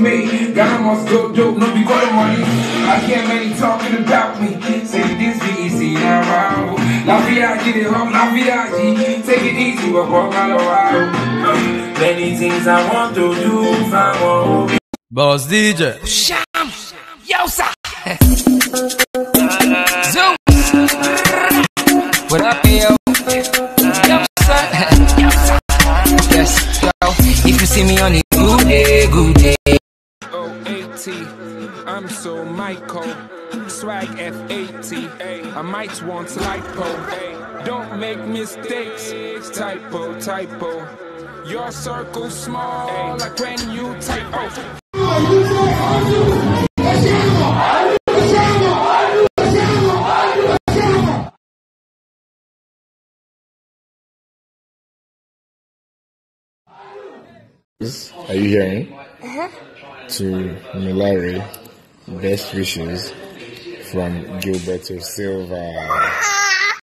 me. Got them on so dope, no be got money. I can't many talking about me. Say this be easy now, wow. La vida, get it home, la vida, Take it easy, but walk all around. Many things I want to do, if I want. Boss DJ. Sham! Yo, sir! Zoom! What up, yo? Yo, sir! Yo, sir! Yes, yo. If you see me on a good day, good day. O-A-T, I'm so Michael. Swag F-A-T, I might want lipo. Don't make mistakes, typo, typo. Your circle small, like when you typo. Are you hearing? Uh-huh. To Milari, best wishes from Gilberto Silva.